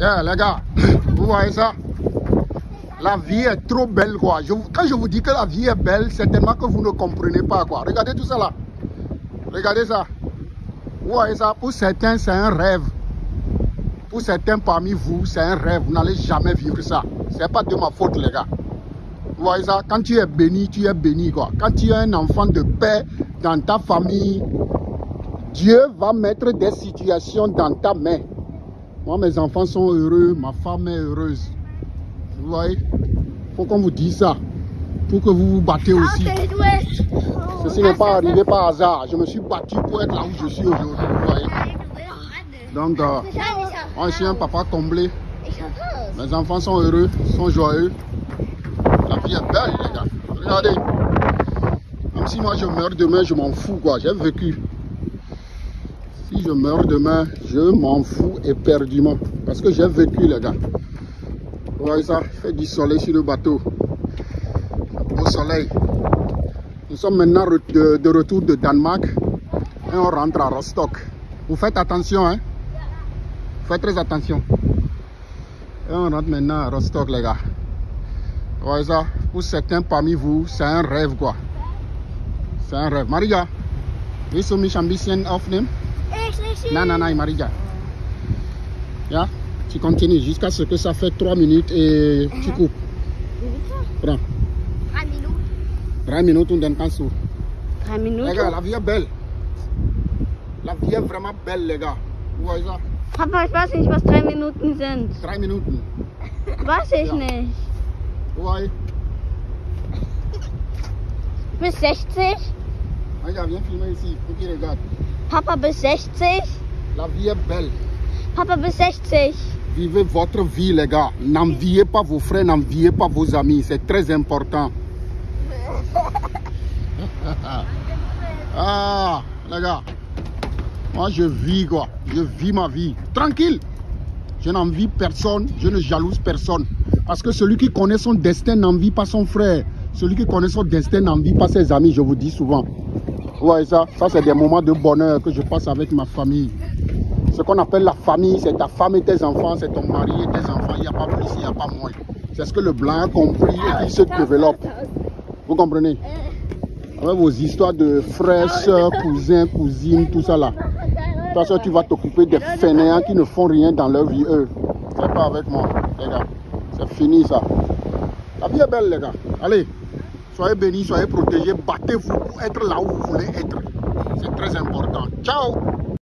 Yeah, les gars, vous voyez ça? La vie est trop belle, quoi. Quand je vous dis que la vie est belle, c'est tellement que vous ne comprenez pas, quoi. Regardez tout ça là. Regardez ça. Vous voyez ça? Pour certains, c'est un rêve. Pour certains parmi vous, c'est un rêve. Vous n'allez jamais vivre ça. C'est pas de ma faute, les gars. Vous voyez ça? Quand tu es béni, tu es béni, quoi. Quand tu es un enfant de paix dans ta famille, Dieu va mettre des situations dans ta main. Moi, mes enfants sont heureux, ma femme est heureuse. Vous voyez? Il faut qu'on vous dise ça. Pour que vous vous battez aussi. Ceci n'est pas arrivé par hasard. Je me suis battu pour être là où je suis aujourd'hui. Vous voyez Donc, euh, moi, je suis un papa comblé. Mes enfants sont heureux, sont joyeux. La vie est belle, les gars. Regardez. Même si moi je meurs demain, je m'en fous, quoi. J'ai vécu. Si je meurs demain, je m'en fous éperdument. Parce que j'ai vécu, les gars. Vous voyez ça? Fait du soleil sur le bateau. Au soleil. Nous sommes maintenant de, de, retour de Danemark. Et on rentre à Rostock. Vous faites attention, hein? Faites très attention. Et on rentre maintenant à Rostock, les gars. Vous voyez ça? Pour certains parmi vous, c'est un rêve, quoi. C'est un rêve. Maria, willst mich? Non, non, non, Maria. Ja, tu continues jusqu'à ce que ça fait 3 minutes et tu coupes. Prends. 3 Minuten. 3 minutes dann kannst du. 3 Minuten? Les gars, la vie est belle. La vie est vraiment belle, les gars. Vous voyez ça? Papa, ich weiß nicht, was 3 Minuten sind. 3 Minuten. Weiß ich Ja. nicht. Voyez? Bis 60? Maria, viens filmer ici. Faut qu'il regarde. Papa bis 60? La vie est belle. Papa bis 60. Vivez votre vie, les gars. N'enviez pas vos frères, n'enviez pas vos amis. C'est très important. ah, les gars. Moi, je vis, quoi. Je vis ma vie. Tranquille. Je n'envie personne. Je ne jalouse personne. Parce que celui qui connaît son destin n'envie pas son frère. Celui qui connaît son destin n'envie pas ses amis, je vous dis souvent. Vous voyez ça Ça, c'est des moments de bonheur que je passe avec ma famille. Ce qu'on appelle la famille, c'est ta femme et tes enfants, c'est ton mari et tes enfants. Il n'y a pas plus, il n'y a pas moins. C'est ce que le blanc a compris et qui se développe. Vous comprenez? Avec vos histoires de frères, soeurs, cousins, cousines, tout ça là. Toute façon, tu vas t'occuper des fainéants qui ne font rien dans leur vie, eux. C'est pas avec moi, les gars. C'est fini ça. La vie est belle, les gars. Allez, soyez bénis, soyez protégés. Battez-vous pour être là où vous voulez être. C'est très important. Ciao